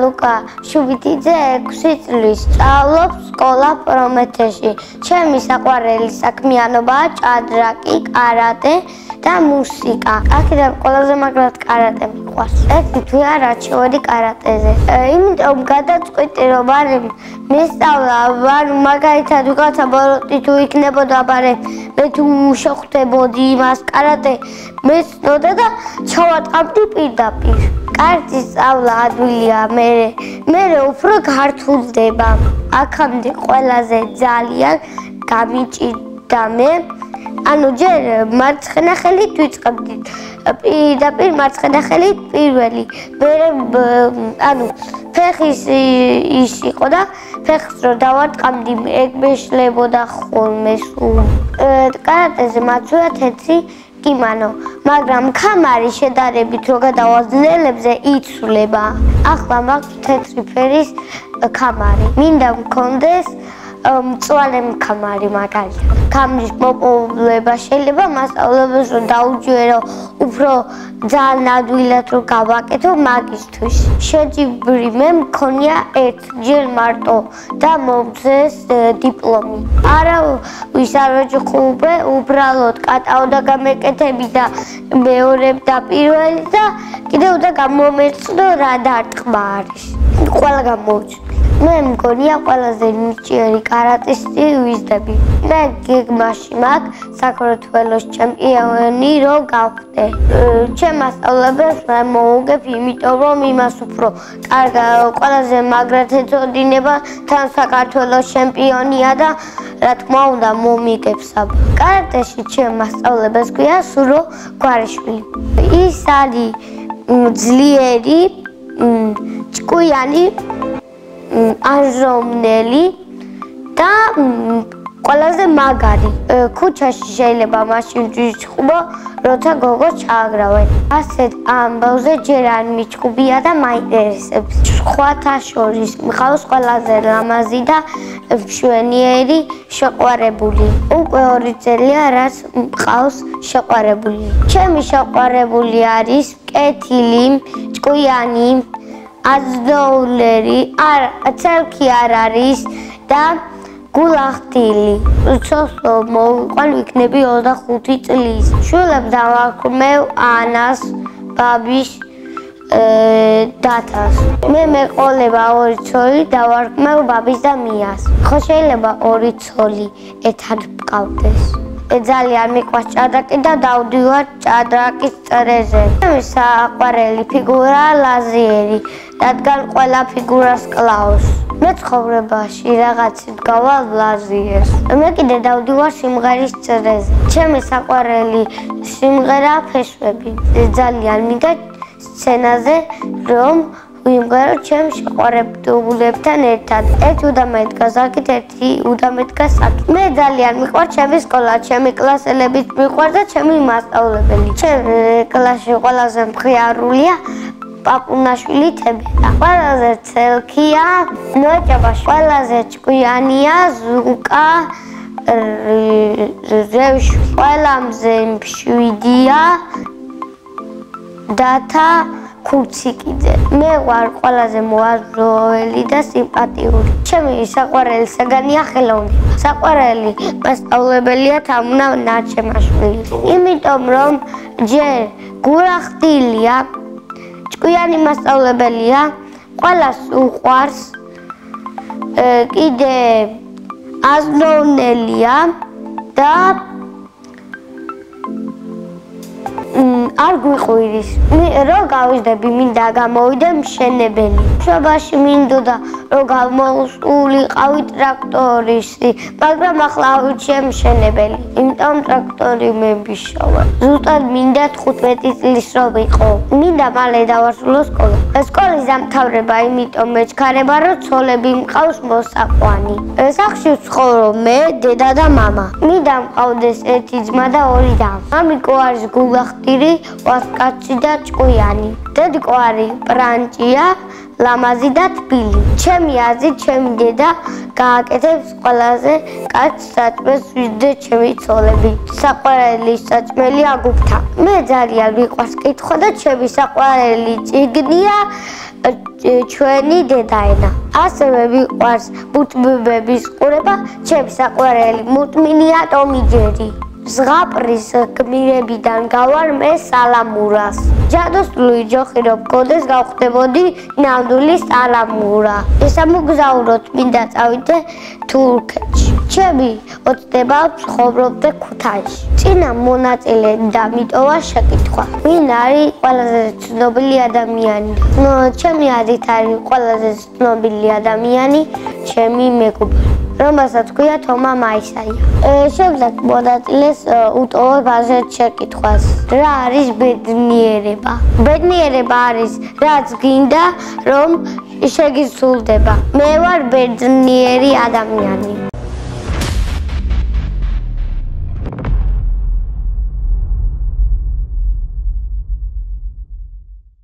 ლუკა შუბიტიძე 6 წლის სწავლობს სკოლა პრომეთეში. ჩემი საყვარელი საქმიანობაა ჭადრაკი, კარატე და მუსიკა. აქედან ყველაზე მაგრად კარატე მიყვარს. ერთი თუ არა ჩევედი კარატეზე. იმიტომ გადაწყვიტე რომ არ მესწავლა, ვარ მაგალითად უკაცა ბოროტი თუ იქნებოდა, მაგრამ მე თუ შეხვდებოდი იმას კარატე, მე ცნოდა და ჩავატყავდი პირდაპირ. კარგი სწავლა ადვილია მე. მე უფრო ქართულდება. აქამდე ყველაზე ძალიან გამიჭირდა მე ანუ ჯერ მარცხენა ხელით ვიწყებდით. პირდაპირ მარცხენა ხელით პირველი. მე ანუ ფეხის ის იყო და ფეხს რო დავარტყამდი, ეგ მეშლებოდა ხოლმე სულ. კარატეზე მაცუა თეთრი კიმანო, მაგრამ ქამარი შედარებით რო გადავაზნელებზე იცვლება. ახლა მაქვს თეთრი ფერის ქამარი. მინდა მქონდეს მწვალე მქამარი მაგალითად. ქამრის მოპოვება შეიძლება რომ დაუჯერო უფრო ძალიან ადვილად რომ გავაკეთო მაგისთვის. შეჯიბრი მე მქონია ერთ ჯერ მარტო და მოვძეს დიპლომი. არა ვის არ ვეჭხუბე, უბრალოდ კატაოდა გამეკეთები და მეორე და პირველი და კიდევ და გამომეწდო რა დარტყმა არის. ყველა გამოვჭდი. მე მგონია ყველაზე ნიჭიერი კარატისტი ვიზდები. მე გეგმაში მაქვს საქართველოს ჩემპიონი რო გავხდე. ჩემ მასწავლებელს მე მოუგებ, იმიტომ რომ იმას უფრო კარგა ყველაზე მაგრად ეწოდინება თან საქართველოს ჩემპიონია და რა თქმა უნდა მომიგებს აბ. კარატეში ჩემ მასწავლებელს ქვია სურო გვარიშვილი. ის არის ძლიერი ჭკუიანი აზროვნელი და ყველაზე მაგარი. ქუჩაში შეიძლება მაშინ ვიწყუბო, როცა გოგო ჩააგრავენ. ასეთ ამბავზე ჯერ არ მიჭუბია და მაინტერესებს. სხვათა შორის მყავს ყველაზე ლამაზი და მშვენიერი შეყვარებული. უკვე ორი წელია რაც მყავს შეყვარებული. ჩემი შეყვარებული არის კეთილი, ჭკვიანი, აზდოულერი არ ცელქი არ არის და გულახტილი ცოსო მოყვან ვიქნები 25 წლის. შულებ დავაქმევ ანას ბაბის დათას. მე მეყოლება ორი ცოლი დავარქმევ ბაბის და მიას. ხო შეიძლება ორი ცოლი ერთად მყავდეს ძალიან მიყვარს ჭადრაკი და დავდივარ ჭადრაკის წრეზე. მე საყვარელი ფიგურა ლაზიერი, რადგან ყველა ფიგურას კლავს. მე ცხოვრებაში რაღაცით გავალ ლაზიერს. მე კიდე დავდივარ სიმღერის წრეზე. ჩემი საყვარელი სიმღერა ფესვები. ძალიან მინდა სცენაზე რომ ვიმღერო ჩემ შეყვარებულებთან ერთად. ერთ უდამედ გასაკით, ერთი უდამედ გასაკით. მე ძალიან მიყვარ ჩემი სკოლა, ჩემი კლასელების მიყვარ და ჩემი მასწავლებელი. ჩემ კლასში ყველაზე მხიარულია პაპუნაშვილი თებერა. ყველაზე ცელქია ნოჭაბაში. ყველაზე ჭკვიანია ზუკა ზევშ ყველამზე მშვიდია დათა ქუციკიძე. მე ვარ ყველაზე მოაზროველი და სიმპათიური. ჩემი საყვარელი საგანია ხელოვნება. საყვარელი მასწავლებელია თამუნა ნაჩემაშვილი. იმიტომ რომ ჯერ გურახტილია ჭკვიანი მასწავლებელია, ყველას უყვარს. კიდე აზნოვნელია და არ გვიყვირის. რომ გავიზდები, მინდა გამოვიდე მშენებელი. შობაში მინდოდა რომ გამოსულიყავი ტრაქტორისტი, მაგრამ ახლა ავირჩიე მშენებელი. იმიტომ ტრაქტორი მებიშავა. ზუსტად მინდა 15 წლის რომ იყო. მინდა მალე დავასრულო სკოლა. სკოლის დამთავრება იმიტომ მეჩქარება, რომ ცოლები მყავს მოსაყვანი. სახლში ვცხოვრობ მე, დედა და მამა. მინდა მყავდეს ერთი ძმა და ორი და. მამიკო არის გულახტირი, ვასკაცი და ჭკვიანი. დედიკო არის პრანჭია, ლამაზი და თბილი. ჩემი აზრით, ჩემი დედა გააკეთებს ყველაზე კაც საჭმელს ვიდე ჩემი ცოლები. საყვარელი საჭმელი აგუფთა. მე ძალიან მიყვარს კითხვა და ჩემი საყვარელი წიგნია ჩვენი დედაენა. ასევე მიყვარს მუტმიბების ყურება, ჩემი საყვარელი მუტმინია ტომიჯერი. ზღაპრის გმირებიდან გავარ მე სალამურას. ჯადოსნური ჯოხი რო გქონდეს გავხდებოდი ნამდვილი სალამურა. ესამოგზაუროთ მინდა წავიდე თურქეთში. ჩემი ოცნება ცხოვრობდე ქუთაისში. წინა მონაწილე დამიტოვა შეკითხვა. ვინ არის ყველაზე ცნობილი ადამიანი? ჩემი აზრით არის ყველაზე ცნობილი ადამიანი ჩემი მეგობარი. რომელსაც ქვია თომა მაისაია. შემდეგ მონაწილეს უტოვებ ასეთ შეკითხვას. რა არის ბედნიერება? ბედნიერება არის რაც გინდა რომ შეგისრულდება. მე ვარ ბედნიერი ადამიანი.